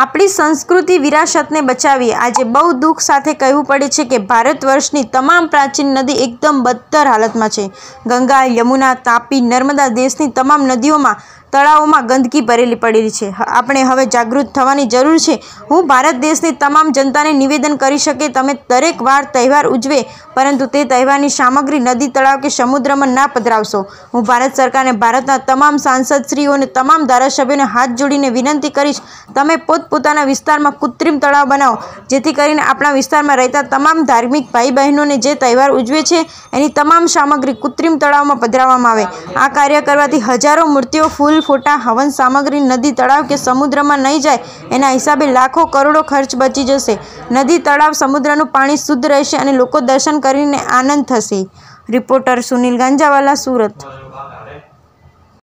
આપણી સંસ્કૃતિ વિરાસતને બચાવીએ. આજે બહુ દુઃખ સાથે કહેવું પડે છે કે ભારત વર્ષની તમામ પ્રાચીન નદી એકદમ બદતર હાલતમાં છે. ગંગા, યમુના, તાપી, નર્મદા દેશની તમામ નદીઓમાં તળાવોમાં ગંદકી ભરેલી પડેલી છે. આપણે હવે જાગૃત થવાની જરૂર છે. હું ભારત દેશની તમામ જનતાને નિવેદન કરી શકે તમે દરેક વાર તહેવાર ઉજવે, પરંતુ તે તહેવારની સામગ્રી નદી તળાવ કે સમુદ્રમાં ના પધરાવશો. હું ભારત સરકારને, ભારતના તમામ સાંસદશ્રીઓ અને તમામ ધારાસભ્યોને હાથ જોડીને વિનંતી કરીશ, તમે પોતપોતાના વિસ્તારમાં કૃત્રિમ તળાવ બનાવો, જેથી કરીને આપણા વિસ્તારમાં રહેતા તમામ ધાર્મિક ભાઈ બહેનોને જે તહેવાર ઉજવે છે, એની તમામ સામગ્રી કૃત્રિમ તળાવમાં પધરાવવામાં આવે. આ કાર્ય કરવાથી હજારો મૂર્તિઓ, ફૂલ ફોટા હવન સામગ્રી નદી તળાવ કે સમુદ્રમાં નહીં જાય, એના હિસાબે લાખો કરોડો ખર્ચ બચી જશે. નદી તળાવ સમુદ્રનું પાણી શુદ્ધ રહેશે અને લોકો દર્શન કરીને આનંદ થશે. રિપોર્ટર સુનિલ ગાંજાવાલા, સુરત.